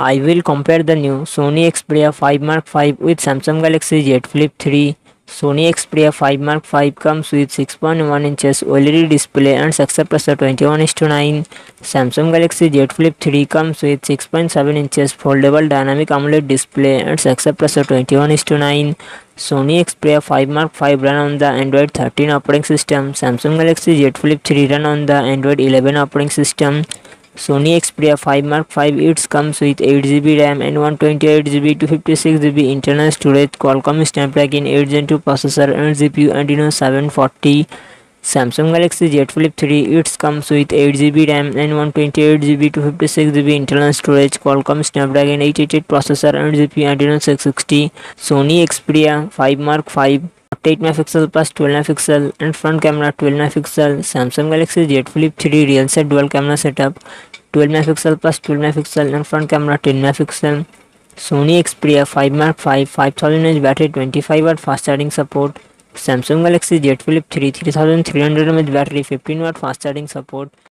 I will compare the new Sony Xperia 5 Mark 5 with Samsung Galaxy Z Flip 3. Sony Xperia 5 Mark 5 comes with 6.1 inches OLED display and success ratio 21 to 9. Samsung Galaxy Z Flip 3 comes with 6.7 inches foldable dynamic AMOLED display and success ratio 21 to 9. Sony Xperia 5 Mark 5 run on the Android 13 operating system. Samsung Galaxy Z Flip 3 run on the Android 11 operating system. Sony Xperia 5 Mark 5 it comes with 8GB RAM and 128GB to 56GB internal storage Qualcomm Snapdragon 8 Gen 2 processor and GPU Adreno 740 Samsung Galaxy Z Flip 3 it comes with 8GB RAM and 128GB to 56GB internal storage Qualcomm Snapdragon 888 processor and GPU Adreno 660 Sony Xperia 5 Mark 5 8 megapixel plus 12 megapixel and front camera 12 megapixel samsung twelve megapixel plus two megapixel and front camera ten megapixel Sony Xperia five mark five five thousand h battery 25 five watt fast charging support Samsung Galaxy z z three three thousand three hundred m h battery 15 watt fast charging support